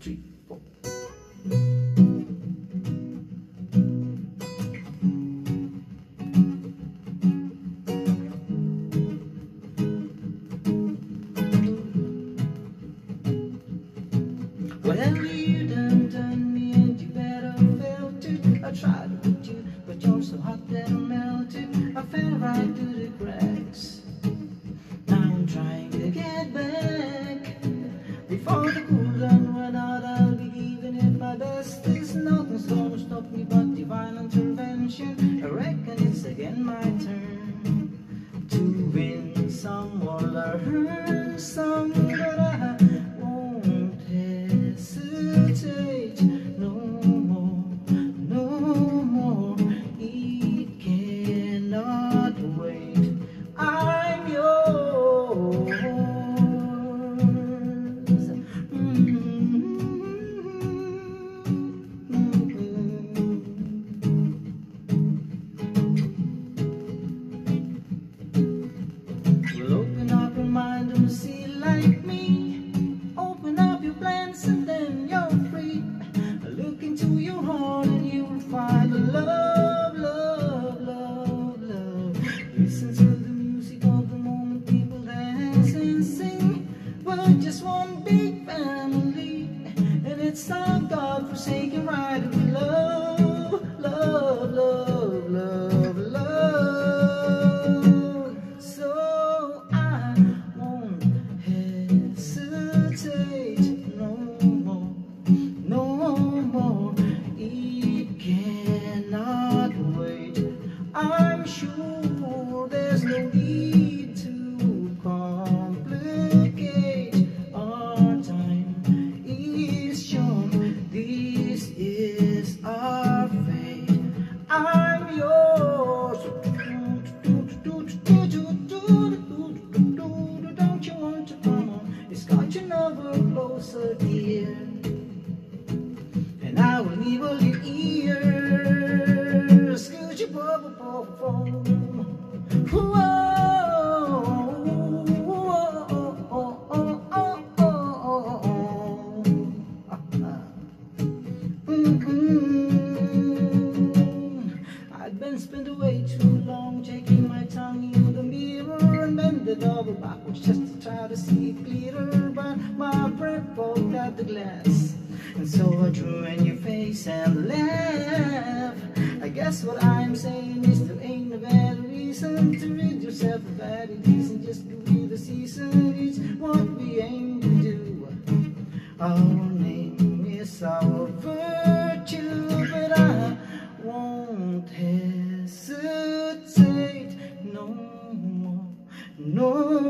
three, four. Whatever you done, done me, and you better felt it. I tried to put you, but you're so hot that I melted. I fell right through the cracks. Find the love, love, love, love. Listen to the music of the moment, people dance and sing. We're just one big family, and it's our God-forsaken right to love, never closer, dear. And I will nibble your ears. Scooch your bubble, bubble, bubble. And so I drew in your face and laughed. I guess what I'm saying is there ain't a bad reason to rid yourself of ideas and just with the season. It's what we aim to do. Our name is our virtue, but I won't hesitate no more, no